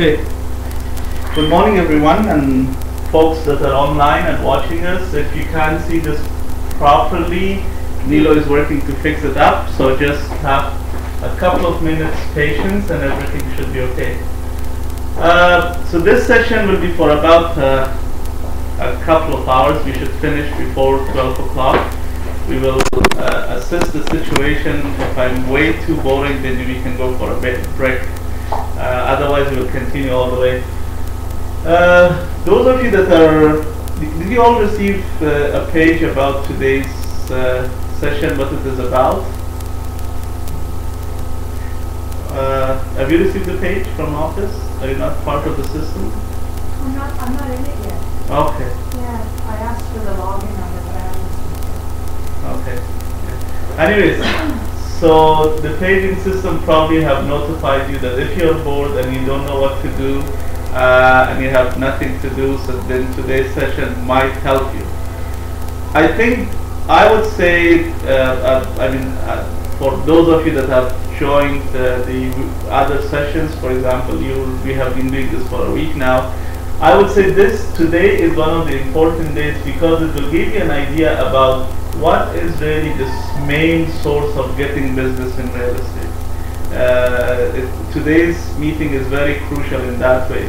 Okay. Good morning, everyone, and folks that are online and watching us. If you can't see this properly, Nilo is working to fix it up, so just have a couple of minutes patience and everything should be okay. Uh, so this session will be for about uh, a couple of hours. We should finish before 12 o'clock. We will uh, assess the situation. If I'm way too boring, then we can go for a bit break. Uh, otherwise, we will continue all the way. Uh, those of you that are, did you all receive uh, a page about today's uh, session, what it is about? Uh, have you received the page from office? Are you not part of the system? I'm not, I'm not in it yet. Okay, Yeah, I asked for the login number, but I haven't. okay. Anyways, so the paging system probably have notified you that if you're bored and you don't know what to do, uh, and you have nothing to do, so then today's session might help you. I think I would say, uh, uh, I mean, uh, for those of you that have joined uh, the other sessions, for example, you we have been doing this for a week now. I would say this today is one of the important days because it will give you an idea about what is really the s- main source of getting business in real estate. Uh, it, today's meeting is very crucial in that way.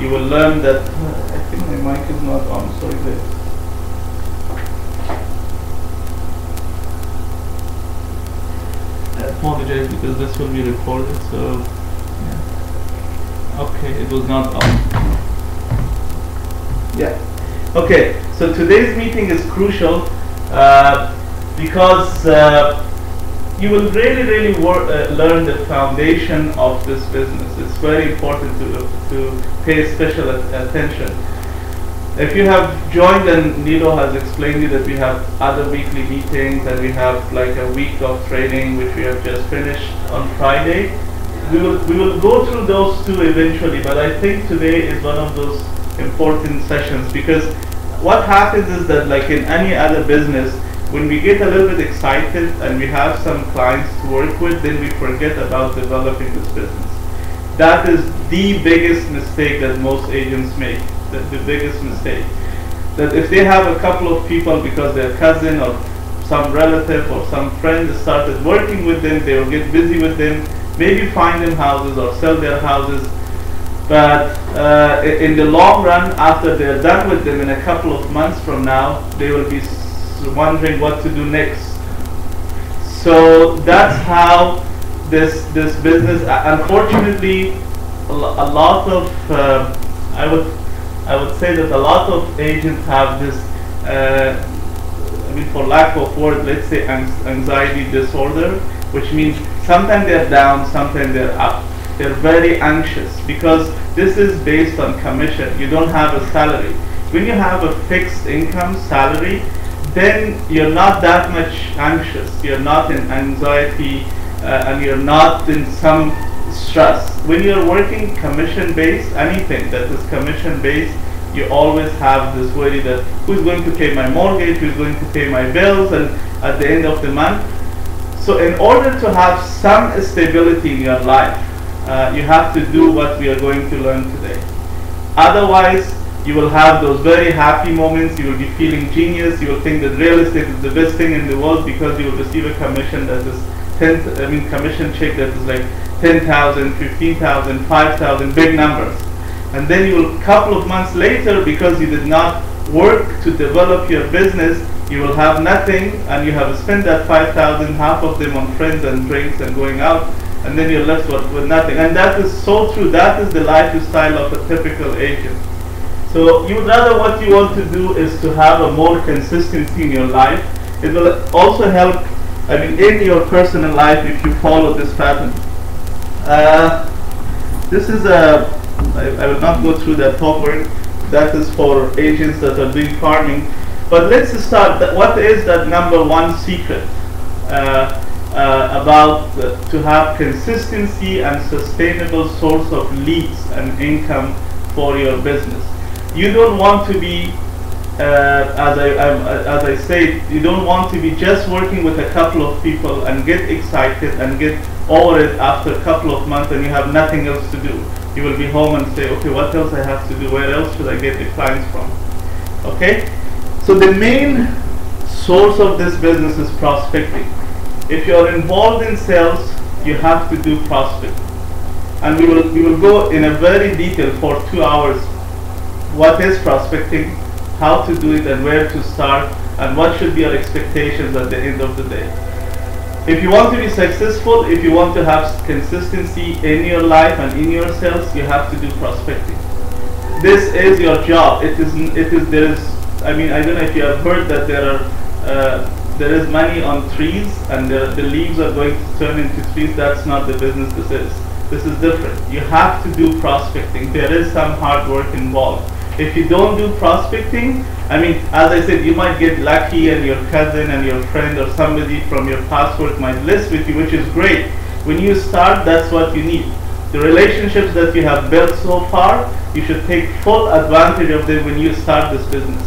You will learn that. I think my mic is not on. Sorry, there. I apologize because this will be recorded. So, yeah. okay, it was not on. Yeah. Okay. So today's meeting is crucial uh, because uh, you will really, really uh, learn the foundation of this business. It's very important to to pay special at- attention. If you have joined and Nilo has explained to you that we have other weekly meetings and we have like a week of training which we have just finished on Friday, we will we will go through those two eventually. But I think today is one of those important sessions because what happens is that like in any other business, when we get a little bit excited and we have some clients to work with, then we forget about developing this business. That is the biggest mistake that most agents make. The, the biggest mistake. That if they have a couple of people because their cousin or some relative or some friend started working with them, they will get busy with them, maybe find them houses or sell their houses. But uh, in the long run, after they're done with them in a couple of months from now, they will be wondering what to do next. So that's how this this business. uh, Unfortunately, a lot of uh, I would I would say that a lot of agents have this. Uh, I mean, for lack of word, let's say anxiety disorder, which means sometimes they're down, sometimes they're up. They're very anxious because this is based on commission. You don't have a salary. When you have a fixed income salary, then you're not that much anxious. You're not in anxiety uh, and you're not in some stress. When you're working commission based, anything that is commission based, you always have this worry that who's going to pay my mortgage, who's going to pay my bills, and at the end of the month. So, in order to have some stability in your life, uh, you have to do what we are going to learn today. Otherwise, you will have those very happy moments, you will be feeling genius, you will think that real estate is the best thing in the world because you will receive a commission that is 10, I mean commission check that is like 10,000, 15,000, 5,000, big numbers. And then you will, couple of months later, because you did not work to develop your business, you will have nothing and you have spent that 5,000, half of them on friends and drinks and going out, and then you're left with, with nothing. And that is so true. That is the lifestyle of a typical agent. So you rather what you want to do is to have a more consistency in your life. It will also help, I mean, in your personal life if you follow this pattern. Uh, this is a, I, I will not go through that homework. That is for agents that are doing farming. But let's start. What is that number one secret uh, uh, about uh, to have consistency and sustainable source of leads and income for your business? You don't want to be uh, as I, I as I say, you don't want to be just working with a couple of people and get excited and get over it after a couple of months and you have nothing else to do. You will be home and say, okay, what else I have to do? Where else should I get the clients from? Okay? So the main source of this business is prospecting. If you are involved in sales, you have to do prospecting. And we will, we will go in a very detail for two hours what is prospecting, how to do it and where to start, and what should be your expectations at the end of the day. If you want to be successful, if you want to have consistency in your life and in your sales, you have to do prospecting. This is your job. It is, it is, there is, I mean, I don't know if you have heard that there are, uh, there is money on trees and the, the leaves are going to turn into trees. That's not the business this is. This is different. You have to do prospecting. There is some hard work involved. If you don't do prospecting, I mean, as I said, you might get lucky and your cousin and your friend or somebody from your past work might list with you, which is great. When you start, that's what you need. The relationships that you have built so far, you should take full advantage of them when you start this business.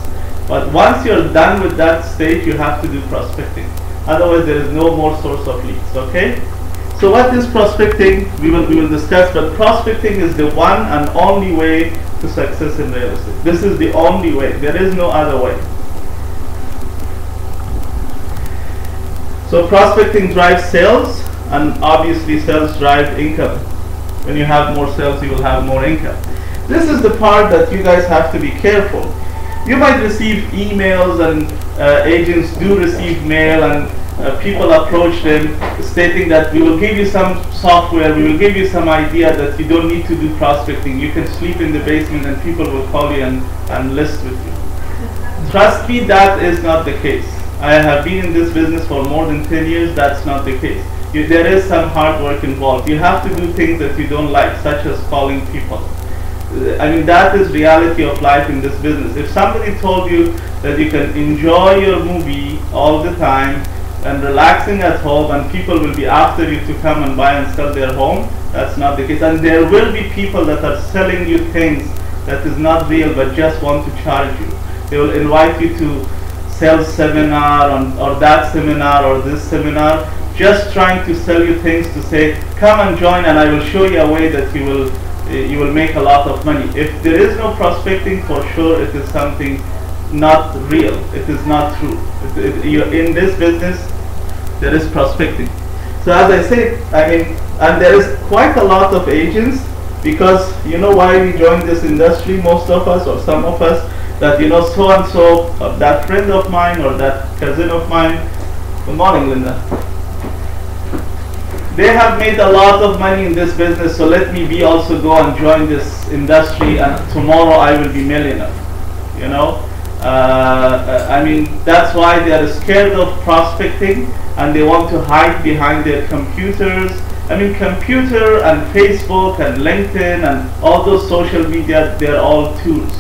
But once you're done with that stage, you have to do prospecting. Otherwise, there is no more source of leads, okay? So what is prospecting? We will, we will discuss, but prospecting is the one and only way to success in real estate. This is the only way. There is no other way. So prospecting drives sales, and obviously sales drive income. When you have more sales, you will have more income. This is the part that you guys have to be careful. You might receive emails, and uh, agents do receive mail, and uh, people approach them stating that we will give you some software, we will give you some idea that you don't need to do prospecting. You can sleep in the basement and people will call you and, and list with you. Trust me, that is not the case. I have been in this business for more than 10 years, that's not the case. You, there is some hard work involved. You have to do things that you don't like, such as calling people. I mean, that is reality of life in this business. If somebody told you that you can enjoy your movie all the time, and relaxing at home and people will be after you to come and buy and sell their home. That's not the case. And there will be people that are selling you things that is not real but just want to charge you. They will invite you to sell seminar on, or that seminar or this seminar just trying to sell you things to say come and join and I will show you a way that you will you will make a lot of money. If there is no prospecting for sure it is something not real. It is not true. It, it, you're in this business there is prospecting. So as I said, I mean, and there is quite a lot of agents because you know why we joined this industry, most of us or some of us, that you know so and so, uh, that friend of mine or that cousin of mine. Good morning, Linda. They have made a lot of money in this business, so let me be also go and join this industry, and tomorrow I will be millionaire. You know, uh, I mean that's why they are scared of prospecting and they want to hide behind their computers. I mean, computer and Facebook and LinkedIn and all those social media, they're all tools.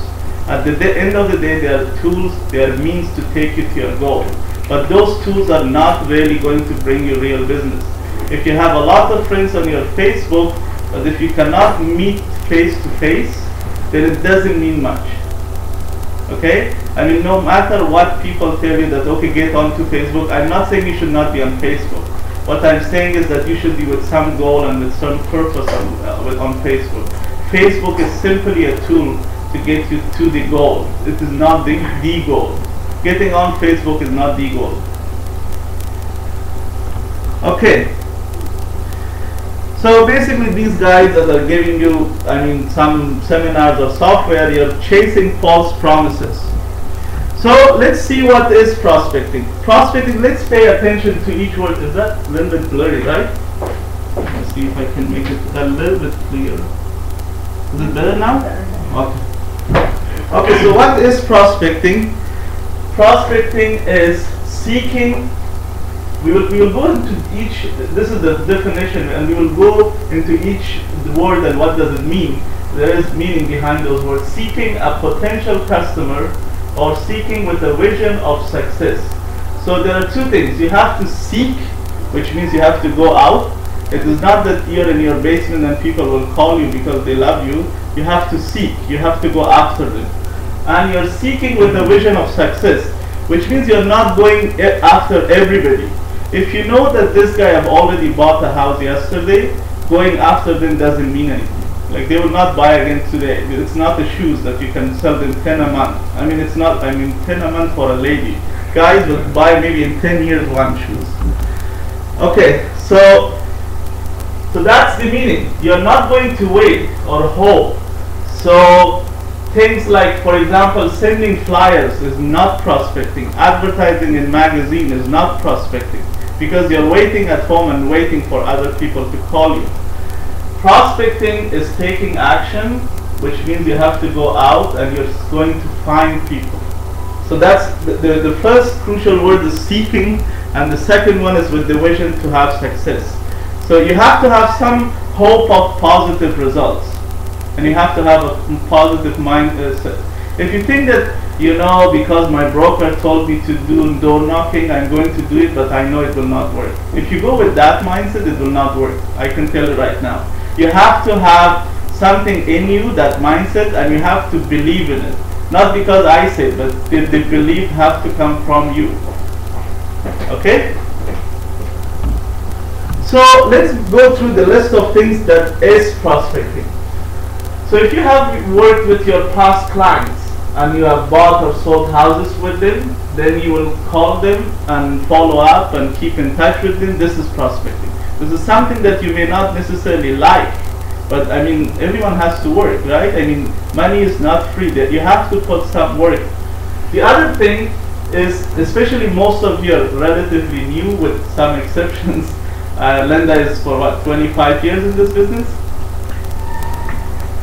At the end of the day, they are tools, they are means to take you to your goal. But those tools are not really going to bring you real business. If you have a lot of friends on your Facebook, but if you cannot meet face to face, then it doesn't mean much. Okay? I mean, no matter what people tell you that, okay, get onto Facebook, I'm not saying you should not be on Facebook. What I'm saying is that you should be with some goal and with some purpose on, uh, on Facebook. Facebook is simply a tool to get you to the goal. It is not the, the goal. Getting on Facebook is not the goal. Okay. So basically these guys that are giving you, I mean, some seminars or software, you're chasing false promises. So let's see what is prospecting. Prospecting, let's pay attention to each word. Is that a little bit blurry, right? Let's see if I can make it a little bit clearer. Is it better now? Okay. Okay, so what is prospecting? Prospecting is seeking we will, we will go into each, this is the definition, and we will go into each word and what does it mean. There is meaning behind those words. Seeking a potential customer or seeking with a vision of success. So there are two things. You have to seek, which means you have to go out. It is not that you're in your basement and people will call you because they love you. You have to seek. You have to go after them. And you're seeking with a vision of success, which means you're not going after everybody. If you know that this guy have already bought a house yesterday, going after them doesn't mean anything. Like they will not buy again today. It's not the shoes that you can sell them 10 a month. I mean, it's not, I mean, 10 a month for a lady. Guys will buy maybe in 10 years one shoes. Okay, so, so that's the meaning. You're not going to wait or hope. So things like, for example, sending flyers is not prospecting. Advertising in magazine is not prospecting because you're waiting at home and waiting for other people to call you. Prospecting is taking action, which means you have to go out and you're going to find people. So that's the, the, the first crucial word is seeking, and the second one is with the vision to have success. So you have to have some hope of positive results, and you have to have a positive mindset. Uh, if you think that you know because my broker told me to do door knocking, I'm going to do it, but I know it will not work. If you go with that mindset, it will not work. I can tell you right now. You have to have something in you, that mindset, and you have to believe in it. Not because I say, but the, the belief has to come from you. Okay? So let's go through the list of things that is prospecting. So if you have worked with your past clients and you have bought or sold houses with them, then you will call them and follow up and keep in touch with them. This is prospecting. This is something that you may not necessarily like, but I mean, everyone has to work, right? I mean, money is not free. That you have to put some work. The other thing is, especially most of you are relatively new, with some exceptions. Uh, Linda is for what 25 years in this business.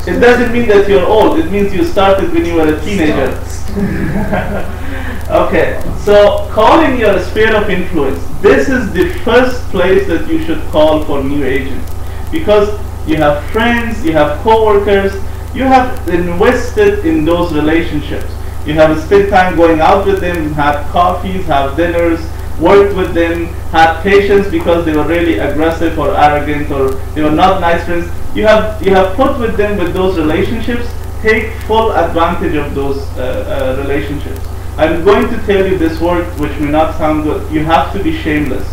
It doesn't mean that you're old. It means you started when you were a teenager. okay, so calling your sphere of influence. This is the first place that you should call for new agents because you have friends, you have coworkers, you have invested in those relationships. You have spent time going out with them, have coffees, have dinners, worked with them, had patience because they were really aggressive or arrogant or they were not nice friends. You have you have put with them with those relationships. Take full advantage of those uh, uh, relationships. I'm going to tell you this word, which may not sound good. You have to be shameless.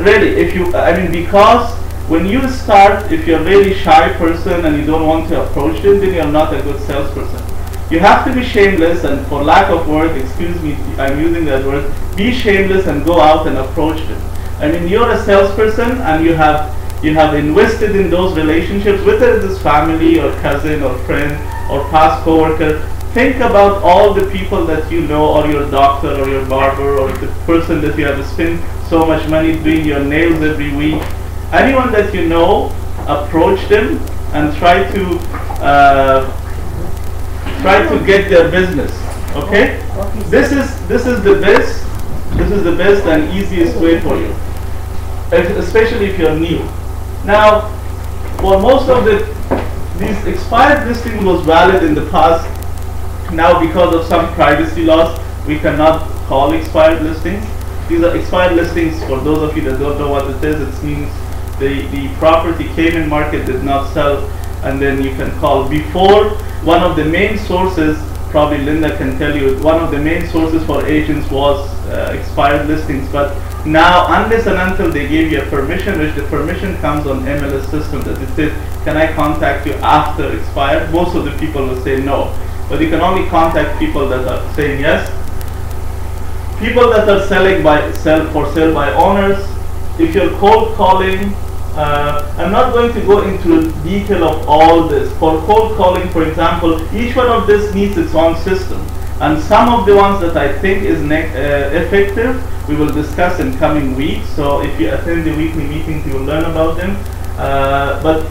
Really, if you, I mean, because when you start, if you're a really shy person and you don't want to approach them, then you're not a good salesperson. You have to be shameless and for lack of word, excuse me, I'm using that word, be shameless and go out and approach them. I mean, you're a salesperson and you have you have invested in those relationships, whether it is family or cousin or friend or past coworker. Think about all the people that you know, or your doctor, or your barber, or the person that you have spent so much money doing your nails every week. Anyone that you know, approach them and try to uh, try to get their business. Okay? This is this is the best. This is the best and easiest way for you, especially if you're new. Now, for most of the these expired listing was valid in the past. Now, because of some privacy laws, we cannot call expired listings. These are expired listings. For those of you that don't know what it is, it means the the property came in market did not sell, and then you can call before one of the main sources, probably Linda can tell you, one of the main sources for agents was uh, expired listings. But now, unless and until they give you a permission, which the permission comes on MLS system that it says, can I contact you after expired? Most of the people will say no. But you can only contact people that are saying yes. People that are selling by sell for sale by owners. If you're cold calling, uh, I'm not going to go into detail of all this. For cold calling, for example, each one of this needs its own system. And some of the ones that I think is uh, effective, we will discuss in coming weeks. So if you attend the weekly meetings, you will learn about them. Uh, but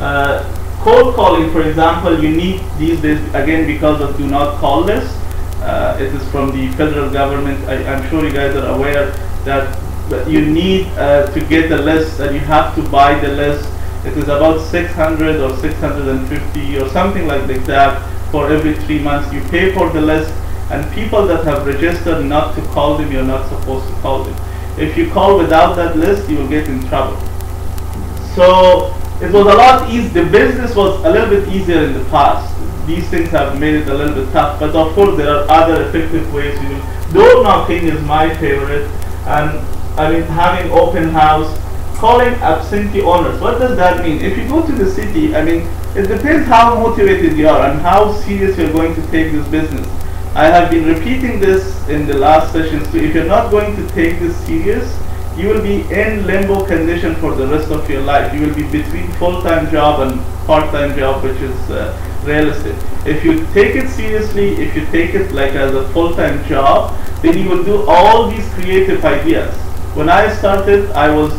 uh, cold calling, for example, you need these days, again, because of do not call list. Uh, it is from the federal government. I, I'm sure you guys are aware that but you need uh, to get the list and you have to buy the list. It is about 600 or 650 or something like that for every three months. You pay for the list and people that have registered not to call them, you're not supposed to call them. If you call without that list, you will get in trouble. So it was a lot easier. The business was a little bit easier in the past. These things have made it a little bit tough, but of course there are other effective ways. You door knocking is my favorite, and I mean, having open house, calling absentee owners. What does that mean? If you go to the city, I mean, it depends how motivated you are and how serious you're going to take this business. I have been repeating this in the last sessions too. If you're not going to take this serious, you will be in limbo condition for the rest of your life. You will be between full-time job and part-time job, which is uh, estate. If you take it seriously, if you take it like as a full-time job, then you will do all these creative ideas. When I started, I was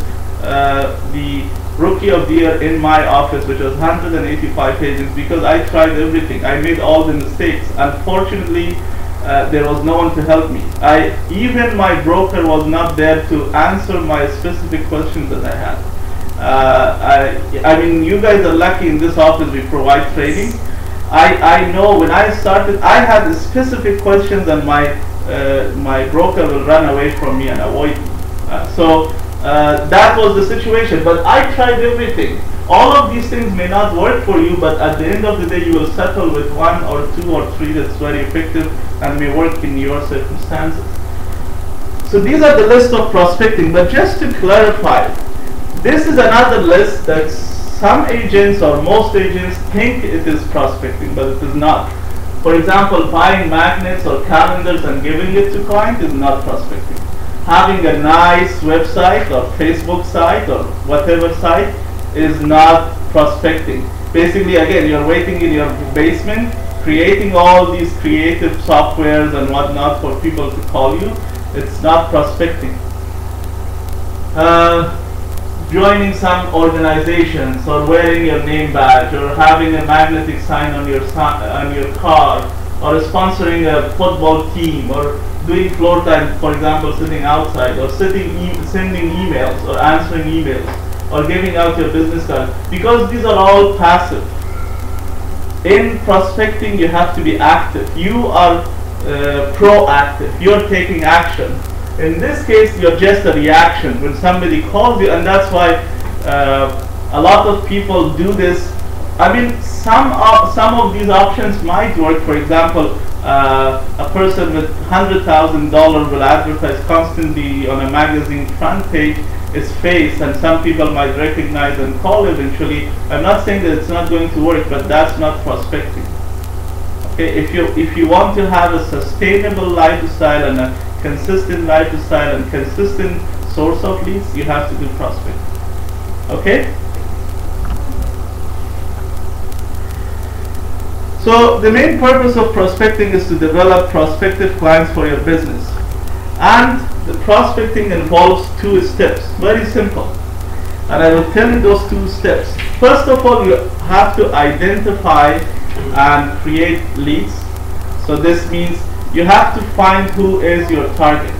uh, the rookie of the year in my office, which was 185 pages, because I tried everything. I made all the mistakes. Unfortunately, uh, there was no one to help me. I even my broker was not there to answer my specific questions that I had. Uh, I, I mean, you guys are lucky in this office. We provide training. I, I know when I started, I had specific questions, and my uh, my broker will run away from me and avoid me. So uh, that was the situation. But I tried everything. All of these things may not work for you, but at the end of the day, you will settle with one or two or three that's very effective and may work in your circumstances. So these are the list of prospecting. But just to clarify, this is another list that some agents or most agents think it is prospecting, but it is not. For example, buying magnets or calendars and giving it to client is not prospecting. Having a nice website or Facebook site or whatever site is not prospecting. Basically, again, you're waiting in your basement, creating all these creative softwares and whatnot for people to call you. It's not prospecting. Uh, joining some organizations or wearing your name badge or having a magnetic sign on your on your car or sponsoring a football team or doing floor time, for example, sitting outside or sitting e sending emails or answering emails or giving out your business card because these are all passive. In prospecting, you have to be active. You are uh, proactive. You're taking action. In this case, you're just a reaction when somebody calls you, and that's why uh, a lot of people do this. I mean, some of some of these options might work. For example, uh, a person with hundred thousand dollars will advertise constantly on a magazine front page his face and some people might recognize and call eventually. I'm not saying that it's not going to work, but that's not prospecting. Okay, if you if you want to have a sustainable lifestyle and a consistent lifestyle and consistent source of leads, you have to do prospecting. Okay? So the main purpose of prospecting is to develop prospective clients for your business. And the prospecting involves two steps, very simple. And I will tell you those two steps. First of all, you have to identify and create leads. So this means you have to find who is your target.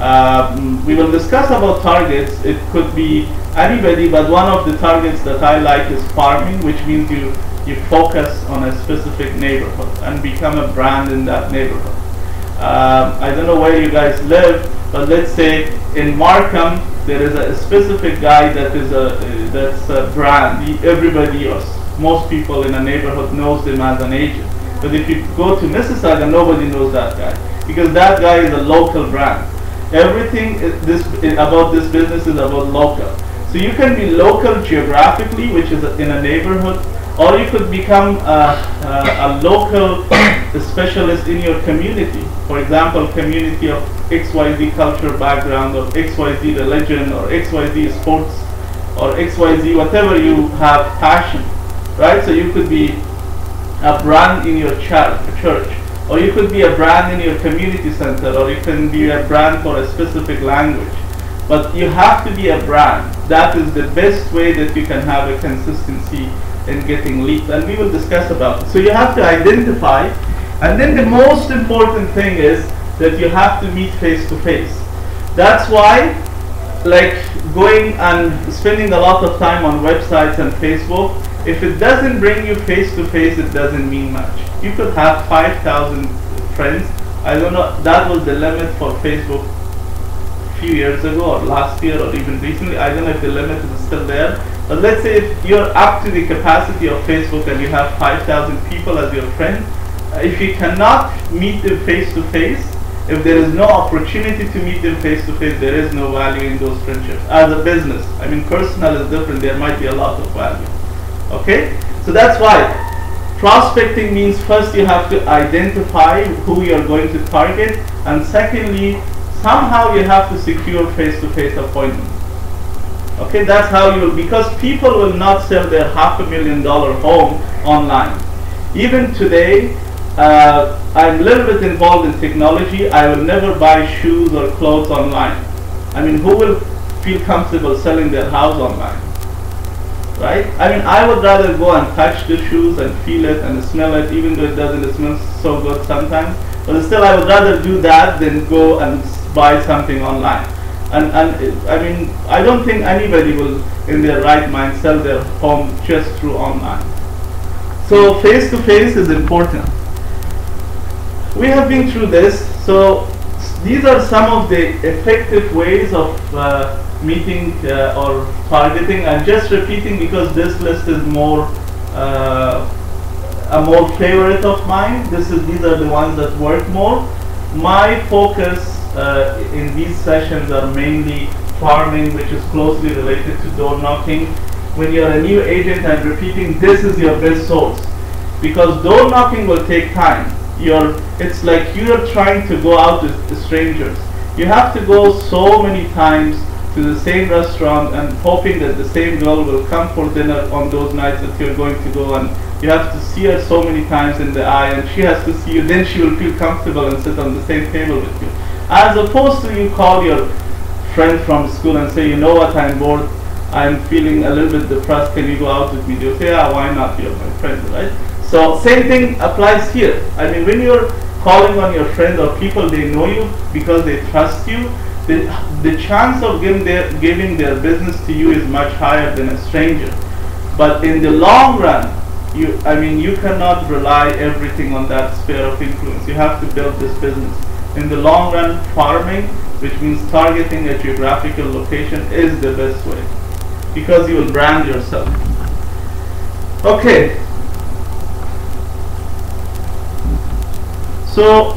Um, we will discuss about targets. It could be anybody, but one of the targets that I like is farming, which means you you focus on a specific neighborhood and become a brand in that neighborhood. Um, I don't know where you guys live, but let's say in Markham there is a specific guy that is a uh, that's a brand. Everybody or most people in a neighborhood knows him as an agent. But if you go to Mississauga, nobody knows that guy because that guy is a local brand. Everything this about this business is about local. So you can be local geographically, which is in a neighborhood, or you could become a, a, a local specialist in your community. For example, community of XYZ culture background or XYZ religion or XYZ sports or XYZ whatever you have passion, right? So you could be a brand in your church, church or you could be a brand in your community center or you can be a brand for a specific language. But you have to be a brand. That is the best way that you can have a consistency in getting leads and we will discuss about it. So you have to identify and then the most important thing is that you have to meet face to face. That's why like going and spending a lot of time on websites and Facebook, if it doesn't bring you face to face, it doesn't mean much. You could have 5,000 friends. I don't know, that was the limit for Facebook a few years ago or last year or even recently. I don't know if the limit is still there. But let's say if you're up to the capacity of Facebook and you have 5,000 people as your friends, uh, if you cannot meet them face to face, If there is no opportunity to meet them face to face, there is no value in those friendships. As a business, I mean, personal is different. There might be a lot of value. Okay, so that's why prospecting means first you have to identify who you are going to target, and secondly, somehow you have to secure face-to-face appointments. Okay, that's how you will, because people will not sell their half a million dollar home online. Even today, uh, I'm a little bit involved in technology. I will never buy shoes or clothes online. I mean, who will feel comfortable selling their house online? Right? I mean, I would rather go and touch the shoes and feel it and smell it, even though it doesn't smell so good sometimes. But still, I would rather do that than go and buy something online and and I mean I don't think anybody will in their right mind sell their home just through online. So face to face is important. We have been through this, so these are some of the effective ways of uh, meeting uh, or targeting. I'm just repeating because this list is more uh, a more favorite of mine. This is these are the ones that work more. My focus uh, in these sessions are mainly farming, which is closely related to door knocking. When you're a new agent, I'm repeating, this is your best source. Because door knocking will take time. You're, it's like you're trying to go out with strangers. You have to go so many times to the same restaurant and hoping that the same girl will come for dinner on those nights that you're going to go and you have to see her so many times in the eye and she has to see you then she will feel comfortable and sit on the same table with you as opposed to you call your friend from school and say, you know what, I'm bored, I'm feeling a little bit depressed, can you go out with me? They'll say, yeah, why not, you're my friend, right? So same thing applies here. I mean, when you're calling on your friends or people, they know you because they trust you, the, the chance of giving their, giving their business to you is much higher than a stranger. But in the long run, you, I mean, you cannot rely everything on that sphere of influence. You have to build this business in the long run, farming, which means targeting a geographical location, is the best way because you will brand yourself. Okay. So,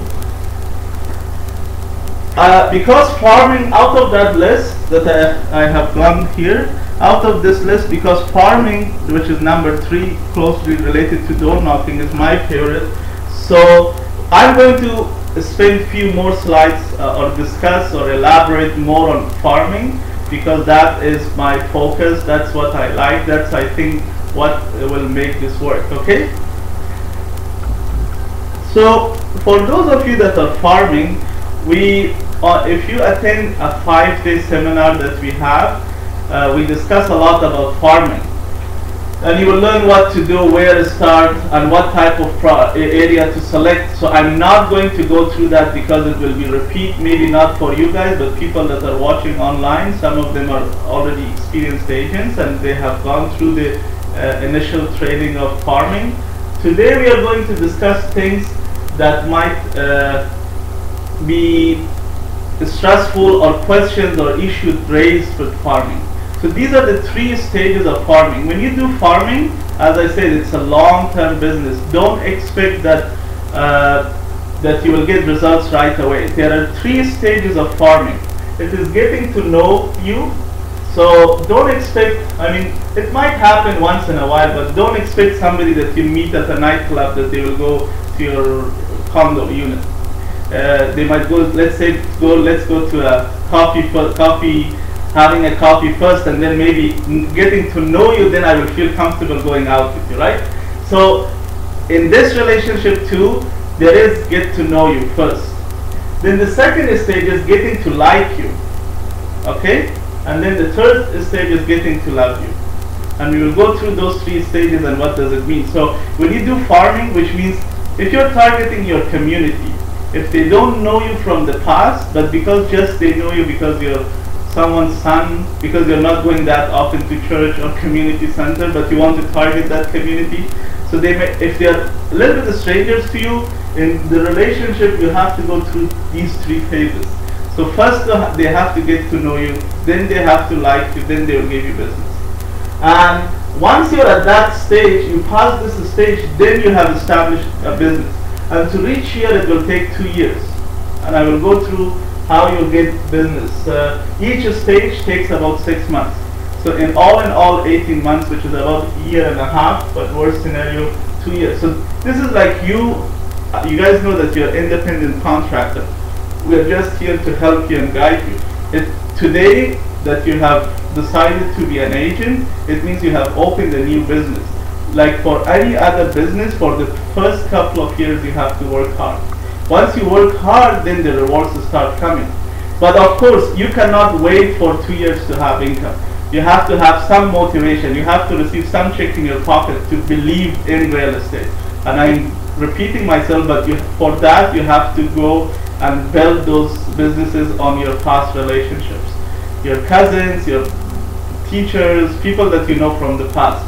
uh, because farming out of that list that I, I have gone here, out of this list, because farming, which is number three, closely related to door knocking, is my favorite. So, I'm going to spend few more slides uh, or discuss or elaborate more on farming because that is my focus that's what I like that's I think what will make this work okay? So for those of you that are farming we uh, if you attend a five-day seminar that we have uh, we discuss a lot about farming and you will learn what to do, where to start, and what type of area to select. So I'm not going to go through that because it will be repeat, maybe not for you guys, but people that are watching online. Some of them are already experienced agents and they have gone through the uh, initial training of farming. Today we are going to discuss things that might uh, be stressful or questions or issues raised with farming. So these are the three stages of farming. When you do farming, as I said, it's a long-term business. Don't expect that uh, that you will get results right away. There are three stages of farming. It is getting to know you. So don't expect, I mean, it might happen once in a while, but don't expect somebody that you meet at a nightclub that they will go to your condo unit. Uh, they might go, let's say, go, let's go to a coffee, coffee having a coffee first and then maybe getting to know you, then I will feel comfortable going out with you, right? So in this relationship too, there is get to know you first. Then the second stage is getting to like you, okay? And then the third stage is getting to love you. And we will go through those three stages and what does it mean. So when you do farming, which means if you're targeting your community, if they don't know you from the past, but because just they know you because you're someone's son because you're not going that often to church or community center, but you want to target that community. So they may, if they are a little bit of strangers to you in the relationship, you have to go through these three phases. So first they have to get to know you, then they have to like you, then they will give you business. And once you're at that stage, you pass this stage, then you have established a business. And to reach here, it will take two years. and I will go through how you get business. Uh, each stage takes about six months. So in all in all, 18 months, which is about a year and a half, but worst scenario, two years. So this is like you, uh, you guys know that you're independent contractor. We're just here to help you and guide you. It, today that you have decided to be an agent, it means you have opened a new business. Like for any other business, for the first couple of years you have to work hard. Once you work hard, then the rewards start coming. But of course, you cannot wait for two years to have income. You have to have some motivation. You have to receive some check in your pocket to believe in real estate. And I'm repeating myself, but you, for that you have to go and build those businesses on your past relationships. Your cousins, your teachers, people that you know from the past.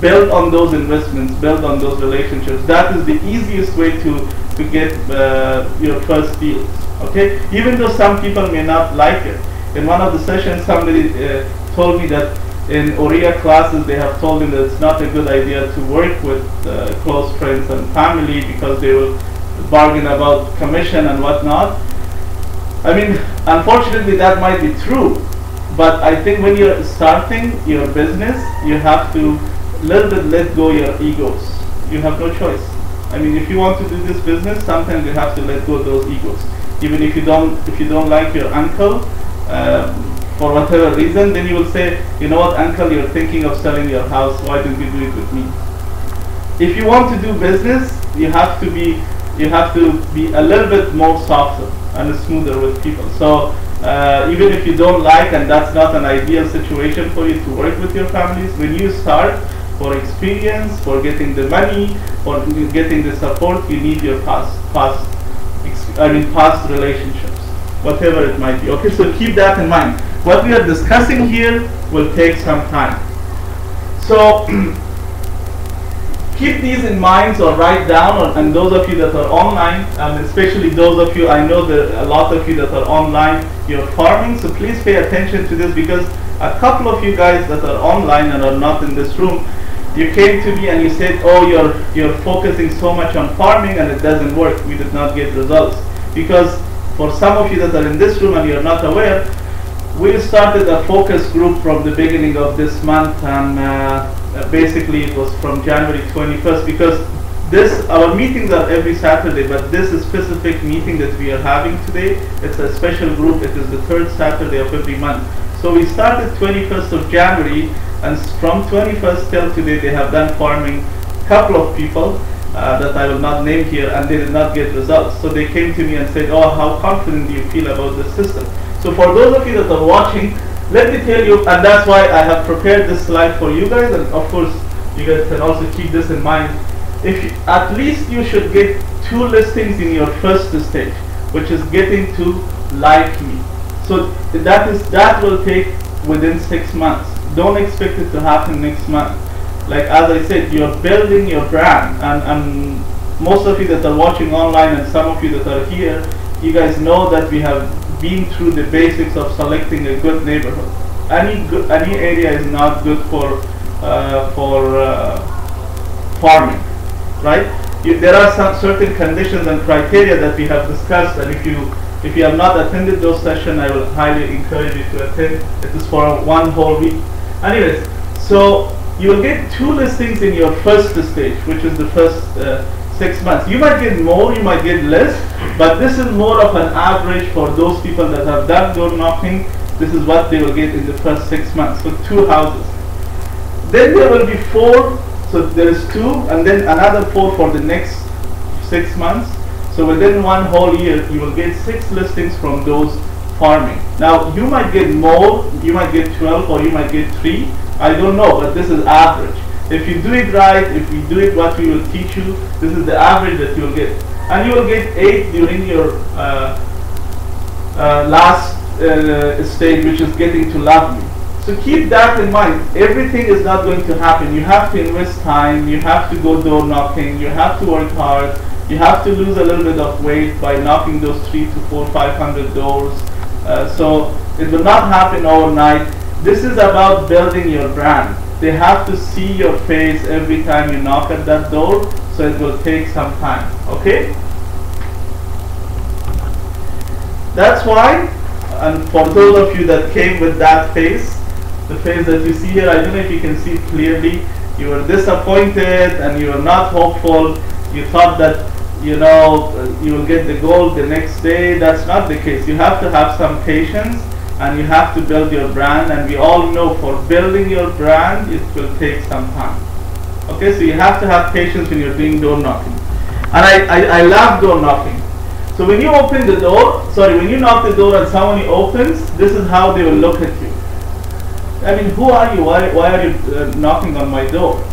Build on those investments, build on those relationships. That is the easiest way to, to get uh, your first deals. Okay? Even though some people may not like it. In one of the sessions, somebody uh, told me that in OREA classes, they have told him that it's not a good idea to work with uh, close friends and family because they will bargain about commission and whatnot. I mean, unfortunately, that might be true, but I think when you're starting your business, you have to a little bit let go your egos. You have no choice. I mean, if you want to do this business, sometimes you have to let go of those egos. Even if you don't, if you don't like your uncle, um, for whatever reason, then you will say, you know what, uncle, you're thinking of selling your house. Why don't you do it with me? If you want to do business, you have to be you have to be a little bit more softer and smoother with people. So uh, even if you don't like and that's not an ideal situation for you to work with your families, when you start for experience, for getting the money, for getting the support, you need your past past I mean past relationships, whatever it might be. Okay, so keep that in mind. What we are discussing here will take some time. So keep these in mind or write down or, and those of you that are online and especially those of you I know that a lot of you that are online you're farming so please pay attention to this because a couple of you guys that are online and are not in this room you came to me and you said oh you're you're focusing so much on farming and it doesn't work. We did not get results. Because for some of you that are in this room and you're not aware we started a focus group from the beginning of this month and uh, basically it was from January 21st because this our meetings are every Saturday but this specific meeting that we are having today it's a special group. It is the third Saturday of every month. So we started 21st of January and from 21st till today they have done farming couple of people uh, that I will not name here and they did not get results so they came to me and said oh how confident do you feel about this system so for those of you that are watching let me tell you, and that's why I have prepared this slide for you guys, and of course, you guys can also keep this in mind. If you, at least you should get two listings in your first stage, which is getting to like me. So that is that will take within six months. Don't expect it to happen next month. Like as I said, you're building your brand, and, and most of you that are watching online, and some of you that are here, you guys know that we have been through the basics of selecting a good neighborhood. Any good, any area is not good for uh, for uh, farming, right? There are some certain conditions and criteria that we have discussed, and if you if you have not attended those sessions, I will highly encourage you to attend. It is for one whole week. Anyways, so you will get two listings in your first stage, which is the first uh, six months. You might get more, you might get less, but this is more of an average for those people that have done door knocking. This is what they will get in the first six months. So two houses. Then there will be four. So there is two, and then another four for the next six months. So within one whole year, you will get six listings from those farming. Now you might get more, you might get 12, or you might get three. I don't know, but this is average. If you do it right, if you do it what we will teach you, this is the average that you will get. And you will get 8 during your uh, uh, last uh, stage, which is getting to love me. So keep that in mind. Everything is not going to happen. You have to invest time. You have to go door knocking. You have to work hard. You have to lose a little bit of weight by knocking those three to four, five hundred doors. Uh, so it will not happen overnight. This is about building your brand. They have to see your face every time you knock at that door so it will take some time okay? That's why, and for those of you that came with that face, the face that you see here, I don't know if you can see clearly, you were disappointed and you were not hopeful, you thought that you know uh, you will get the gold the next day. That's not the case. You have to have some patience and you have to build your brand and we all know for building your brand it will take some time. Okay, so you have to have patience when you're doing door knocking. And I, I, I love door knocking. So when you open the door, sorry, when you knock the door and someone opens, this is how they will look at you. I mean, who are you? Why, why are you uh, knocking on my door?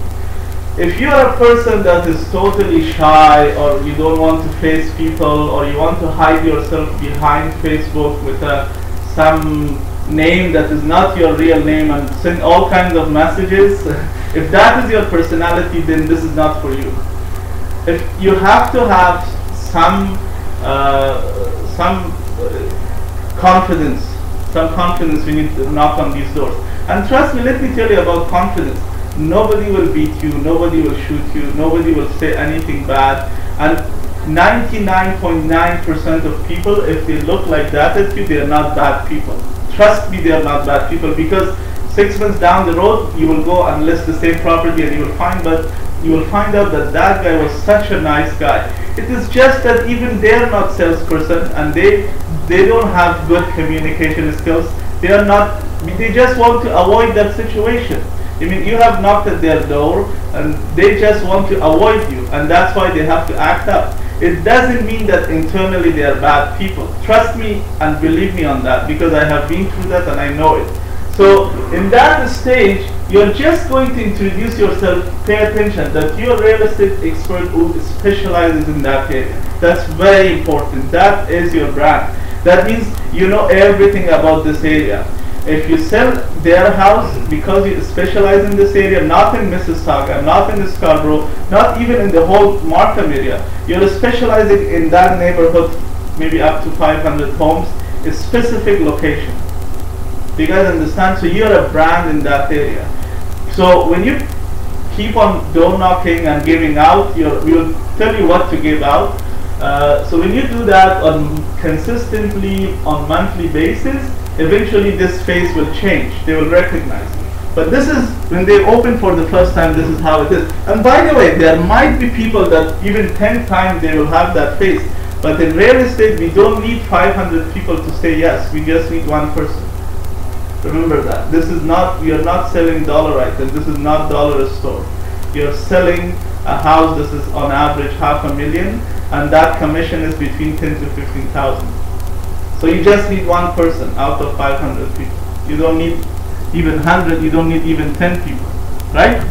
If you are a person that is totally shy or you don't want to face people or you want to hide yourself behind Facebook with a, some name that is not your real name and send all kinds of messages, if that is your personality, then this is not for you. If you have to have some uh, some uh, confidence, some confidence when you knock on these doors. And trust me, let me tell you about confidence. Nobody will beat you, nobody will shoot you, nobody will say anything bad. And 99.9% of people, if they look like that at you, they are not bad people. Trust me, they are not bad people because six months down the road, you will go and list the same property and you will find that you will find out that that guy was such a nice guy. It is just that even they're not salesperson and they they don't have good communication skills. They are not. They just want to avoid that situation. I mean, you have knocked at their door and they just want to avoid you, and that's why they have to act up. It doesn't mean that internally they are bad people. Trust me and believe me on that because I have been through that and I know it. So in that stage, you're just going to introduce yourself, pay attention that you're a real estate expert who specializes in that area. That's very important. That is your brand. That means you know everything about this area. If you sell their house because you specialize in this area, not in Mississauga, not in Scarborough, not even in the whole Markham area, you're specializing in that neighborhood, maybe up to 500 homes, a specific location. Do you guys understand? So you're a brand in that area. So when you keep on door knocking and giving out, we'll tell you what to give out. Uh, so when you do that on consistently on monthly basis, eventually this face will change. They will recognize. But this is when they open for the first time. This is how it is. And by the way, there might be people that even ten times they will have that face. But in real estate, we don't need 500 people to say yes. We just need one person. Remember that. This is not, we are not selling dollar items. This is not dollar store. You're selling a house, this is on average half a million, and that commission is between 10 to 15,000. So you just need one person out of 500 people. You don't need even 100, you don't need even 10 people, right?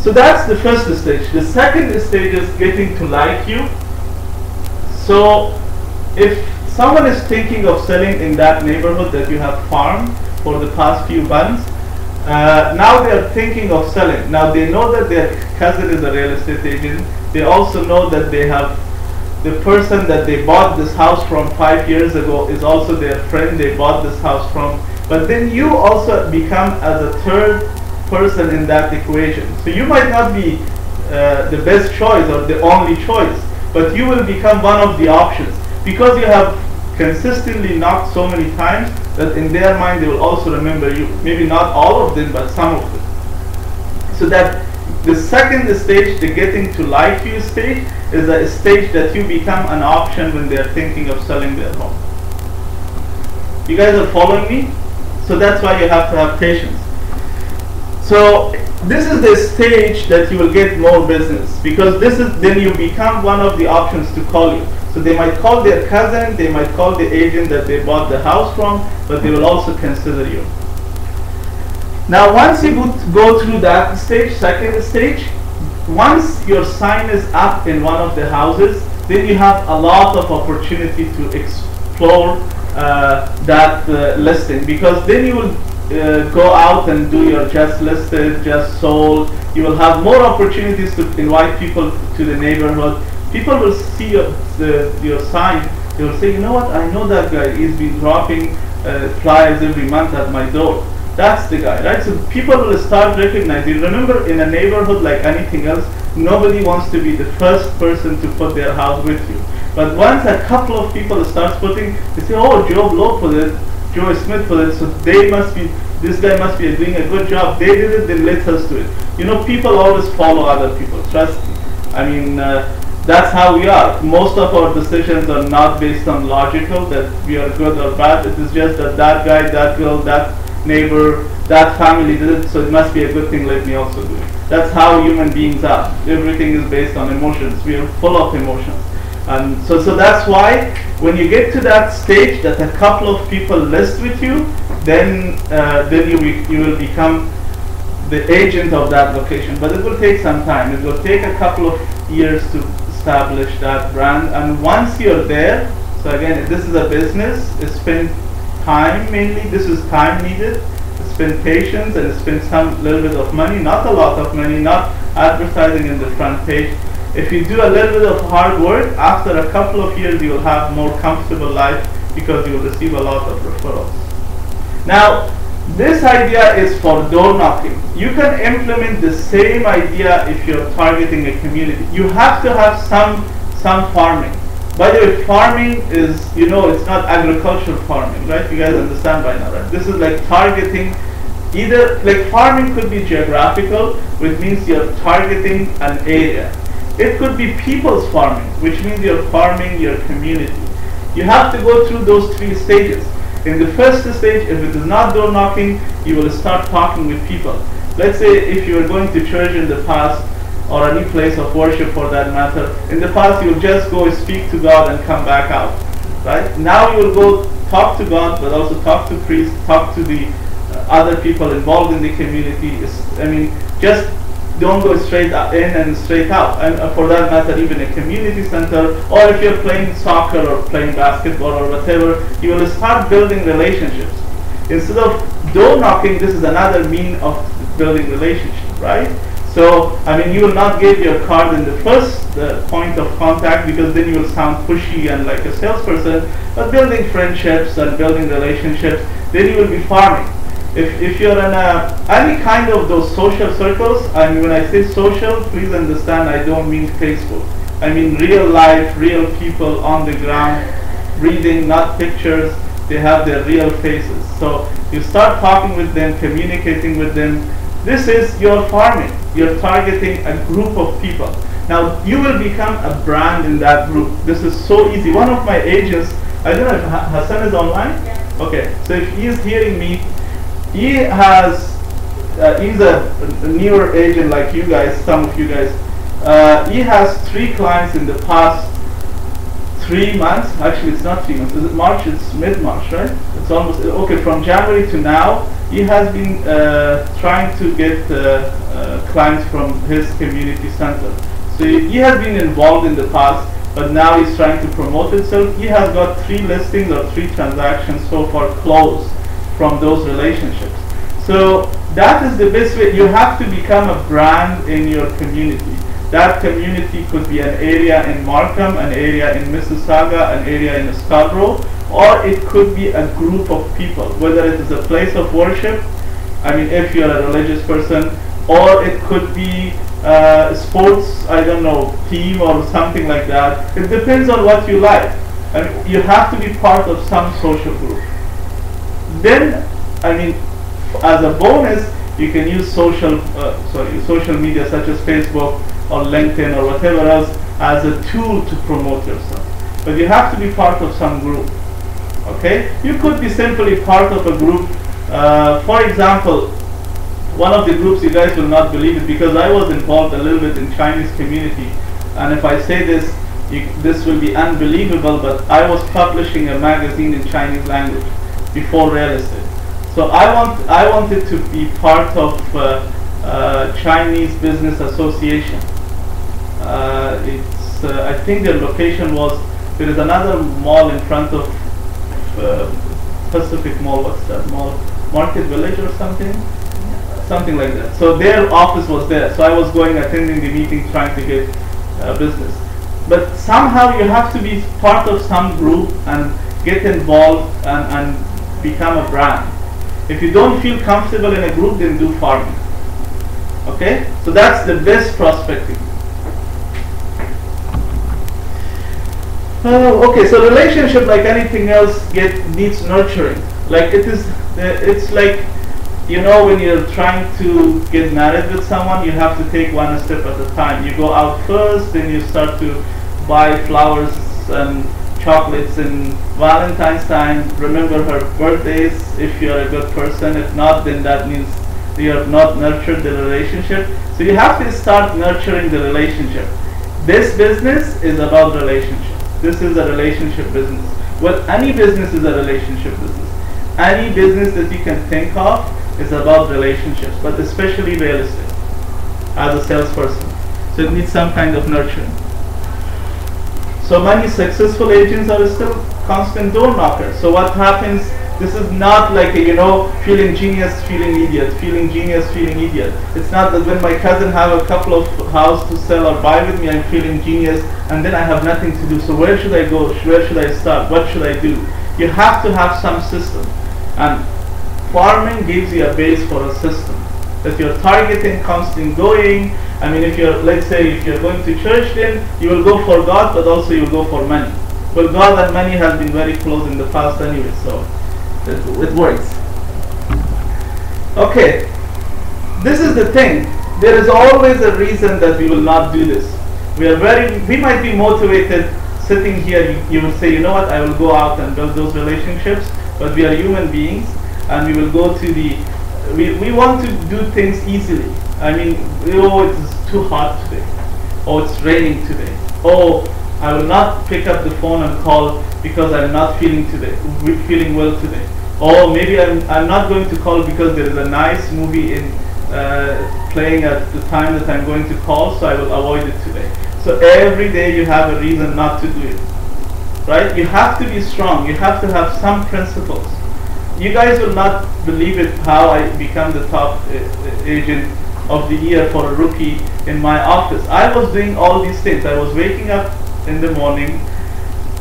So that's the first stage. The second stage is getting to like you. So if someone is thinking of selling in that neighborhood that you have farmed, for the past few months. Uh, now they are thinking of selling. Now they know that their cousin is a real estate agent. They also know that they have the person that they bought this house from five years ago is also their friend they bought this house from. But then you also become as a third person in that equation. So you might not be uh, the best choice or the only choice, but you will become one of the options because you have consistently knocked so many times that in their mind they will also remember you. Maybe not all of them, but some of them. So that the second stage, the getting to like you stage, is a stage that you become an option when they're thinking of selling their home. You guys are following me? So that's why you have to have patience. So this is the stage that you will get more business because this is then you become one of the options to call you. So they might call their cousin, they might call the agent that they bought the house from, but they will also consider you. Now once you go through that stage, second stage, once your sign is up in one of the houses, then you have a lot of opportunity to explore uh, that uh, listing. Because then you will uh, go out and do your just listed, just sold. You will have more opportunities to invite people to the neighborhood. People will see your, the, your sign, they will say, you know what, I know that guy, he's been dropping uh, flyers every month at my door. That's the guy, right? So people will start recognizing. Remember, in a neighborhood like anything else, nobody wants to be the first person to put their house with you. But once a couple of people starts putting, they say, oh, Joe Blow put it, Joe Smith put it, so they must be, this guy must be doing a good job. They did it, then let us do it. You know, people always follow other people. Trust me. I mean, uh, that's how we are. Most of our decisions are not based on logical, that we are good or bad. It is just that that guy, that girl, that neighbor, that family did it, so it must be a good thing, let me also do it. That's how human beings are. Everything is based on emotions. We are full of emotions. And so, so that's why when you get to that stage that a couple of people list with you, then uh, then you, be, you will become the agent of that location. But it will take some time. It will take a couple of years to establish that brand. And once you're there, so again, this is a business. Spend time mainly. This is time needed. Spend patience and spend some little bit of money, not a lot of money, not advertising in the front page. If you do a little bit of hard work, after a couple of years you will have more comfortable life because you will receive a lot of referrals. Now, this idea is for door knocking. You can implement the same idea if you're targeting a community. You have to have some some farming. By the way, farming is, you know, it's not agricultural farming, right? You guys understand by now, right? This is like targeting either, like farming could be geographical, which means you're targeting an area. It could be people's farming, which means you're farming your community. You have to go through those three stages. In the first stage, if it is not door knocking, you will start talking with people. Let's say if you were going to church in the past, or any place of worship for that matter, in the past you will just go speak to God and come back out. Right? Now you will go talk to God, but also talk to priests, talk to the uh, other people involved in the community. It's, I mean, just don't go straight in and straight out. And uh, for that matter, even a community center, or if you're playing soccer or playing basketball or whatever, you will start building relationships. Instead of door knocking, this is another mean of building relationships, right? So, I mean, you will not give your card in the first uh, point of contact because then you will sound pushy and like a salesperson. But building friendships and building relationships, then you will be farming if, if you're in a, any kind of those social circles, I mean when I say social, please understand I don't mean Facebook. I mean real life, real people on the ground, reading, not pictures, they have their real faces. So you start talking with them, communicating with them. This is your farming. You're targeting a group of people. Now you will become a brand in that group. This is so easy. One of my agents, I don't know if Hassan is online. Yeah. Okay, so if he is hearing me, he has uh, he's a newer agent like you guys some of you guys uh, he has three clients in the past three months actually it's not three months is it March it's mid-March right almost okay from January to now he has been uh, trying to get uh, uh, clients from his community center so he, has been involved in the past but now he's trying to promote himself he has got three listings or three transactions so far closed from those relationships. So that is the best way. You have to become a brand in your community. That community could be an area in Markham, an area in Mississauga, an area in Scarborough, or it could be a group of people, whether it is a place of worship, I mean if you're a religious person, or it could be uh, sports, I don't know, team or something like that. It depends on what you like. Mean, you have to be part of some social group. Then, I mean, as a bonus, you can use social, uh, sorry, social media such as Facebook or LinkedIn or whatever else as a tool to promote yourself. But you have to be part of some group. Okay? You could be simply part of a group. Uh, for example, one of the groups you guys will not believe it because I was involved a little bit in Chinese community, and if I say this, you, this will be unbelievable. But I was publishing a magazine in Chinese language before real estate. So I want I wanted to be part of uh, uh, Chinese Business Association. Uh, it's uh, I think their location was there is another mall in front of Pacific Mall. What's that mall? Market Village or something? Something like that. So their office was there. So I was going attending the meeting trying to get uh, business. But somehow you have to be part of some group and get involved and, and become a brand. If you don't feel comfortable in a group, then do farming. Okay? So that's the best prospecting. Uh, okay, so relationship, like anything else, get needs nurturing. Like it is, it's like you know when you're trying to get married with someone, you have to take one step at a time. You go out first, then you start to buy flowers and chocolates in Valentine's time. Remember her birthdays if you're a good person. If not, then that means you have not nurtured the relationship. So you have to start nurturing the relationship. This business is about relationship. This is a relationship business. Well, any business is a relationship business. Any business that you can think of is about relationships, but especially real estate as a salesperson. So it needs some kind of nurturing. So many successful agents are still constant door knockers. So what happens? This is not like a, you know feeling genius, feeling idiot, feeling genius, feeling idiot. It's not that when my cousin have a couple of house to sell or buy with me, I'm feeling genius, and then I have nothing to do. So where should I go? Where should I start? What should I do? You have to have some system, and farming gives you a base for a system that you're targeting, constant going. I mean, if you're, let's say, if you're going to church, then you will go for God, but also you will go for money. Well, God and money has been very close in the past anyway, so it, works. Okay, this is the thing. There is always a reason that we will not do this. We are very, we might be motivated sitting here. You, you will say, you know what, I will go out and build those relationships, but we are human beings, and we will go to the we, we want to do things easily. I mean, oh, it's too hot today. Oh, it's raining today. Oh, I will not pick up the phone and call because I'm not feeling today, feeling well today. Or maybe I'm, I'm not going to call because there is a nice movie in uh, playing at the time that I'm going to call, so I will avoid it today. So every day you have a reason not to do it. Right? You have to be strong. You have to have some principles you guys will not believe it how I become the top uh, agent of the year for a rookie in my office. I was doing all these things. I was waking up in the morning.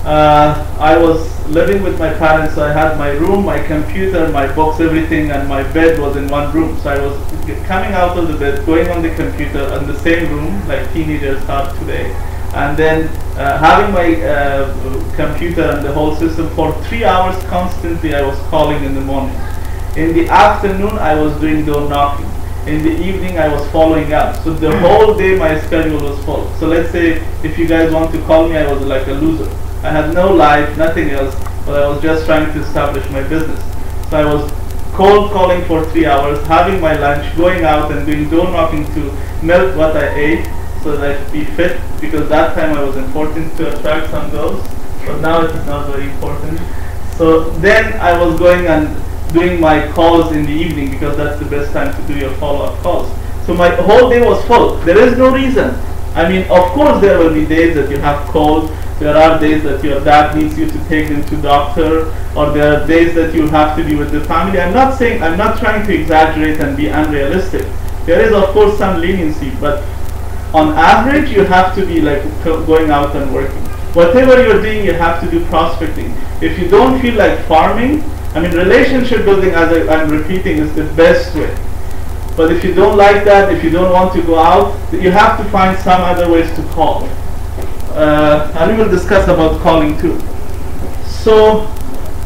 Uh, I was living with my parents. So I had my room, my computer, my books, everything, and my bed was in one room. So I was coming out of the bed, going on the computer in the same room, like teenagers start today and then uh, having my uh, computer and the whole system for three hours constantly I was calling in the morning. In the afternoon I was doing door knocking. In the evening I was following up. So the whole day my schedule was full. So let's say if you guys want to call me I was like a loser. I had no life, nothing else, but I was just trying to establish my business. So I was cold calling for three hours, having my lunch, going out and doing door knocking to melt what I ate so that I'd be fit because that time I was important to attract some girls, but now it is not very important. So then I was going and doing my calls in the evening because that's the best time to do your follow-up calls. So my whole day was full. There is no reason. I mean, of course there will be days that you have cold. There are days that your dad needs you to take them to doctor, or there are days that you have to be with the family. I'm not saying, I'm not trying to exaggerate and be unrealistic. There is of course some leniency, but on average, you have to be like going out and working. Whatever you're doing, you have to do prospecting. If you don't feel like farming, I mean, relationship building, as I, am repeating, is the best way. But if you don't like that, if you don't want to go out, you have to find some other ways to call. Uh, and we will discuss about calling too. So,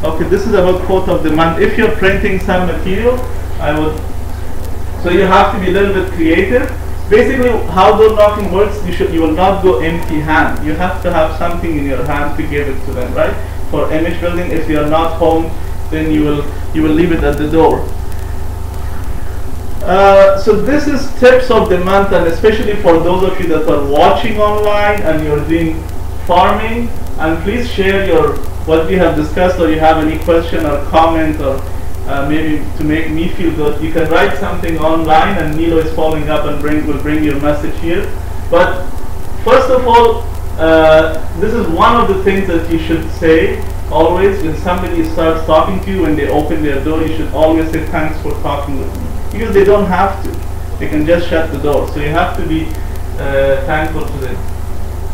okay, this is about quote of the month. If you're printing some material, I would. So you have to be a little bit creative basically how door knocking works you should you will not go empty hand you have to have something in your hand to give it to them right for image building if you are not home then you will you will leave it at the door uh, so this is tips of the month and especially for those of you that are watching online and you're doing farming and please share your what we have discussed or you have any question or comment or uh, maybe to make me feel good. You can write something online and Nilo is following up and bring, will bring your message here. But first of all, uh, this is one of the things that you should say always when somebody starts talking to you, when they open their door, you should always say thanks for talking with me. Because they don't have to. They can just shut the door. So you have to be uh, thankful to them.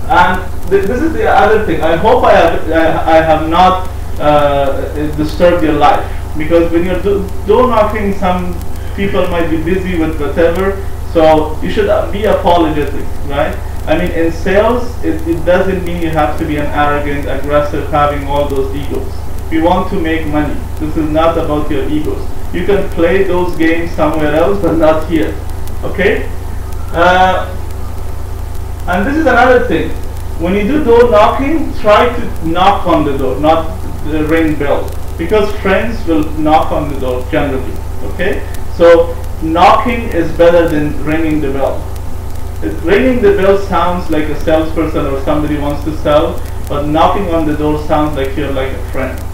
And th this is the other thing. I hope I have, I, I have not uh, disturbed your life because when you're do door knocking, some people might be busy with whatever. So you should uh, be apologetic, right? I mean, in sales, it, it doesn't mean you have to be an arrogant, aggressive, having all those egos. We want to make money. This is not about your egos. You can play those games somewhere else, but not here. Okay? Uh, and this is another thing. When you do door knocking, try to knock on the door, not the ring bell. Because friends will knock on the door generally. Okay? So knocking is better than ringing the bell. It, ringing the bell sounds like a salesperson or somebody wants to sell, but knocking on the door sounds like you're like a friend.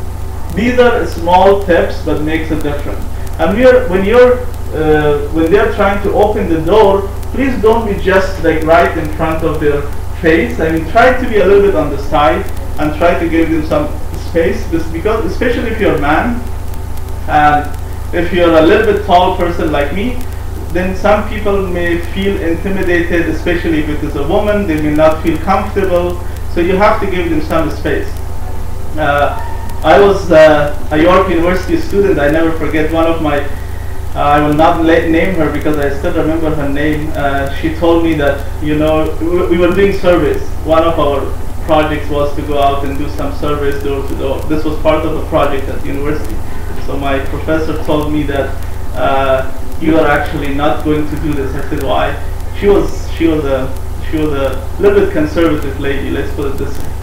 These are small tips, but makes a difference. And you're, when you're uh, when they're trying to open the door, please don't be just like right in front of their face. I mean, try to be a little bit on the side and try to give them some space. Because especially if you're a man and if you're a little bit tall person like me, then some people may feel intimidated, especially if it is a woman. They may not feel comfortable. So you have to give them some space. Uh, I was uh, a York University student. I never forget one of my uh, I will not name her because I still remember her name. Uh, she told me that, you know, we, we, were doing service. One of our projects was to go out and do some service door to door. This was part of a project at the university. So my professor told me that uh, you are actually not going to do this. I said, why? She was, she was a, she was a little bit conservative lady. Let's put it this way.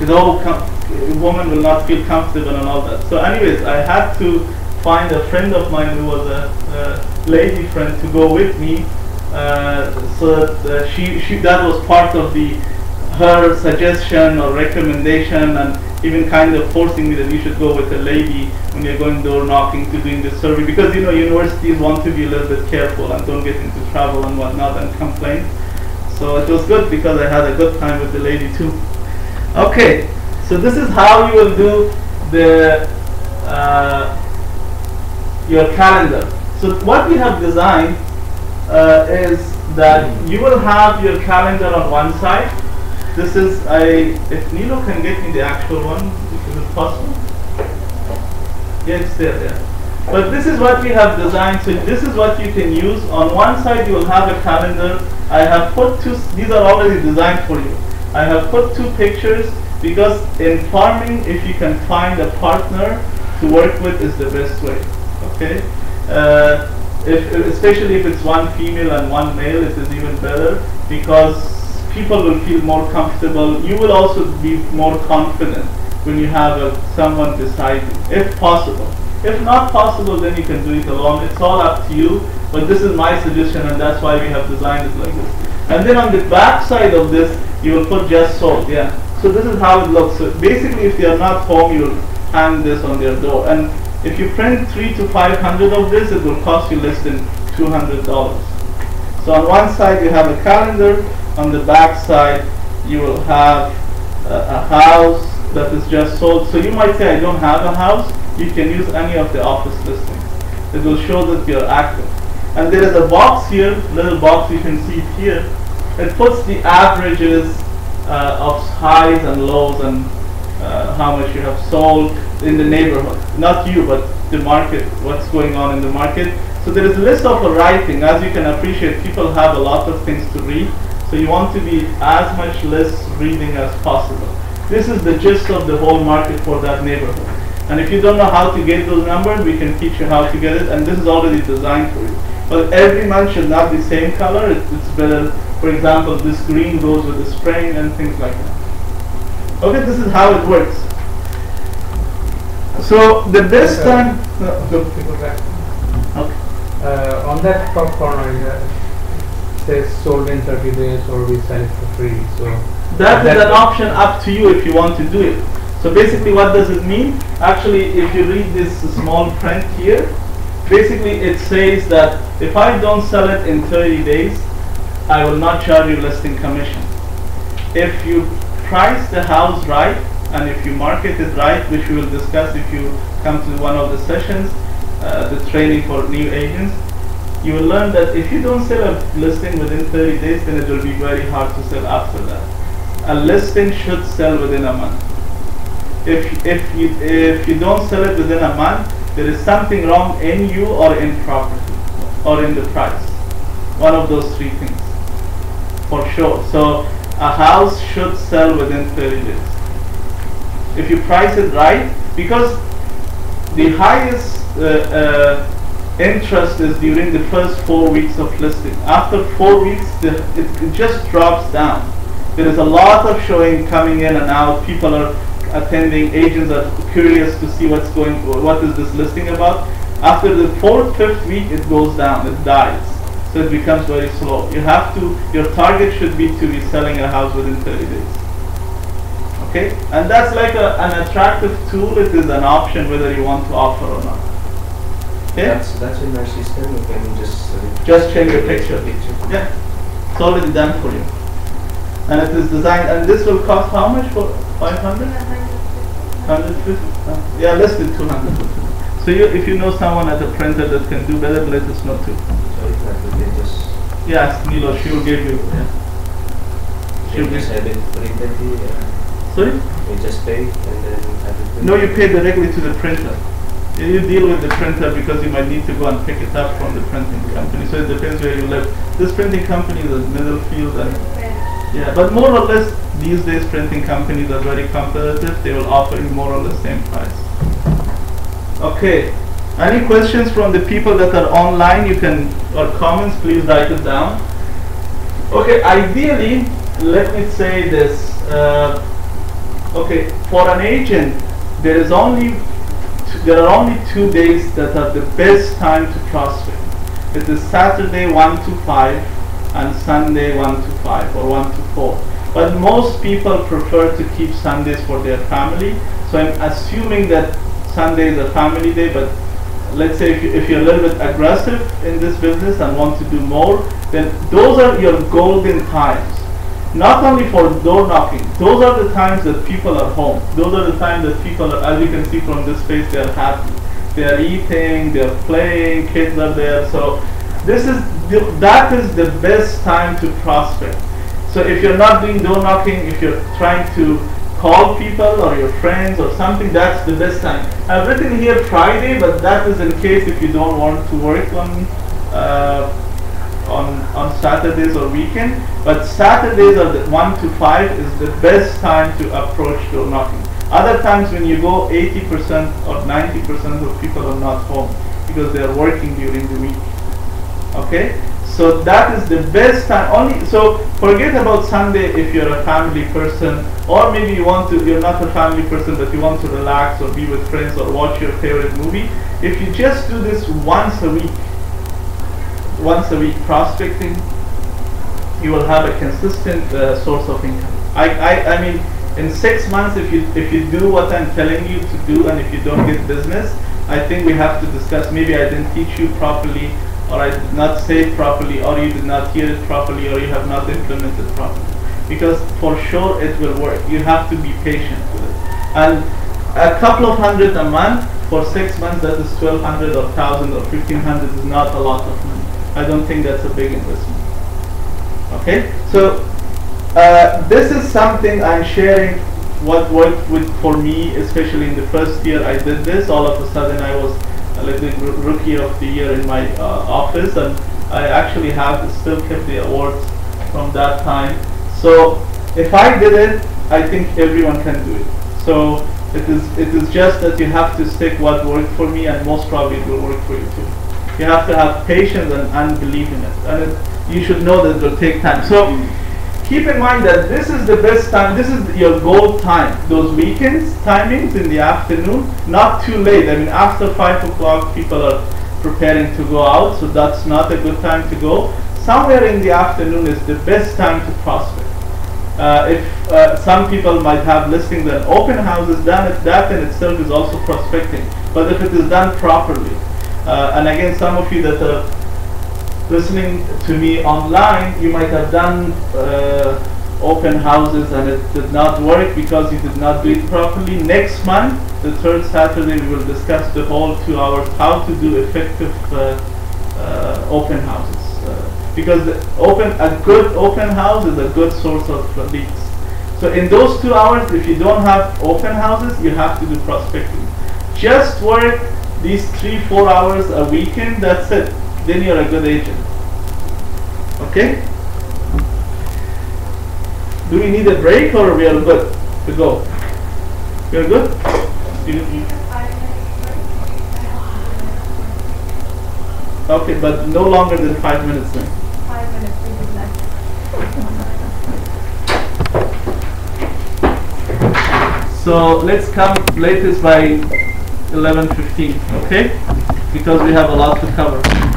She said, oh, a woman will not feel comfortable and all that. So, anyways, I had to find a friend of mine who was a, a lady friend to go with me. Uh, so that uh, she, she that was part of the her suggestion or recommendation and even kind of forcing me that you should go with a lady when you're going door knocking to doing the survey because you know universities want to be a little bit careful and don't get into trouble and whatnot and complain. So it was good because I had a good time with the lady too. Okay, so this is how you will do the uh, your calendar. So what we have designed uh, is that you will have your calendar on one side. This is a, if Nilo can get me the actual one, if it is possible. Yeah, it's there, yeah. But this is what we have designed. So this is what you can use. On one side you will have a calendar. I have put two, these are already designed for you. I have put two pictures because in farming, if you can find a partner to work with is the best way okay? Uh, if, especially if it's one female and one male, it is even better because people will feel more comfortable. You will also be more confident when you have a, someone beside you, if possible. If not possible, then you can do it alone. It's all up to you, but this is my suggestion and that's why we have designed it like this. And then on the back side of this, you will put just sold, yeah. So this is how it looks. So basically, if they are not home, you will hang this on their door. And if you print three to 500 of this, it will cost you less than $200. So on one side you have a calendar, on the back side you will have a, a house that is just sold. So you might say, I don't have a house. You can use any of the office listings. It will show that you're active. And there is a box here, little box, you can see it here. It puts the averages uh, of highs and lows and uh, how much you have sold in the neighborhood. Not you, but the market, what's going on in the market. So there is a list of a writing. As you can appreciate, people have a lot of things to read. So you want to be as much less reading as possible. This is the gist of the whole market for that neighborhood. And if you don't know how to get those numbers, we can teach you how to get it. And this is already designed for you. But every month should not be same color. It, it's better, for example, this green goes with the spring and things like that. Okay, this is how it works. So the best time. Uh, okay. Uh, on that top corner, it says sold in 30 days or we sell it for free. So that is an option up to you if you want to do it. So basically, what does it mean? Actually, if you read this small print here, basically it says that if I don't sell it in 30 days, I will not charge you listing commission. If you price the house right, and if you market it right, which we will discuss if you come to one of the sessions, uh, the training for new agents, you will learn that if you don't sell a listing within 30 days, then it will be very hard to sell after that. A listing should sell within a month. If, if, you, if you don't sell it within a month, there is something wrong in you or in property or in the price. One of those three things. for sure. So a house should sell within 30 days. If you price it right, because the highest uh, uh, interest is during the first four weeks of listing. After four weeks, the, it, it just drops down. There is a lot of showing coming in and out. People are attending. Agents are curious to see what's going. What is this listing about? After the fourth, fifth week, it goes down. It dies. So it becomes very slow. You have to. Your target should be to be selling a house within 30 days. Okay, and that's like a, an attractive tool. It is an option whether you want to offer or not. Okay. That's that's in our system. You can just uh, Just change your picture. picture. Yeah, it's already done for you. And it is designed, and this will cost how much for 500? 150? Uh, Yeah, less than 200. So you, if you know someone at a printer that can do better, let us know too. So if not, we can just Yes, Milo, she will give you. Yeah. She'll just give. have it printed here. Sorry? We just pay and then have it. No, you pay directly to the printer. You you deal with the printer because you might need to go and pick it up from the printing company. So it depends where you live. This printing company is in Middlefield and Yeah, but more or less these days printing companies are very competitive. They will offer you more or less the same price. Okay. Any questions from the people that are online? You can or comments. Please write it down. Okay. Ideally, let me say this. Uh, okay, for an agent, there is only there are only two days that are the best time to prospect. It is Saturday one to five and Sunday 1 to 5 or 1 to 4. But most people prefer to keep Sundays for their family. So I'm assuming that Sunday is a family day, but let's say if, you, if you're a little bit aggressive in this business and want to do more, then those are your golden times. Not only for door knocking, those are the times that people are home. Those are the times that people are, as you can see from this space, they are happy. They are eating, they are playing, kids are there. So this is the, that is the best time to prospect. So if you're not doing door knocking, if you're trying to call people or your friends or something, that's the best time. I've written here Friday, but that is in case if you don't want to work on uh, on on Saturdays or weekend. But Saturdays are the one to five is the best time to approach door knocking. Other times when you go, 80% or 90% of people are not home because they are working during the week okay? So that is the best time. Only so forget about sunday if you're a family person or maybe you want to you're not a family person but you want to relax or be with friends or watch your favorite movie. If you just do this once a week once a week prospecting you will have a consistent uh, source of income. I, I i mean in six months if you if you do what i'm telling you to do and if you don't get business i think we have to discuss maybe i didn't teach you properly or I did not say it properly, or you did not hear it properly, or you have not implemented properly. Because for sure it will work. You have to be patient with it. And a couple of hundred a month for six months, that is 1200 or 1000 or 1500 is not a lot of money. I don't think that's a big investment. Okay? So, uh, this is something I'm sharing what worked with for me, especially in the first year I did this. All of a sudden I was like the rookie of the year in my uh, office and I actually have still kept the awards from that time. So if I did it I think everyone can do it. So it is it is just that you have to stick what worked for me and most probably it will work for you too. You have to have patience and, and believe in it and it, you should know that it will take time. So keep in mind that this is the best time, this is your goal time. Those weekends timings in the afternoon, not too late. I mean, after 5 o'clock, people are preparing to go out, so that's not a good time to go. Somewhere in the afternoon is the best time to prospect. Uh, if uh, some people might have listings and open houses, then it, that in itself is also prospecting. But if it is done properly, uh, and again, some of you that are listening to me online, you might have done uh, open houses and it did not work because you did not do it properly. Next month, the third Saturday, we will discuss the whole two hours how to do effective uh, uh, open houses. Uh, because open a good open house is a good source of leads. So in those two hours, if you don't have open houses, you have to do prospecting. Just work these three, four hours a weekend, that's it. Then you're a good agent. Okay? Do we need a break or we are good to go? You're good? You- you- Okay, but no longer than five minutes then. Five minutes, we. So let's come latest by 11.15, okay? Because we have a lot to cover.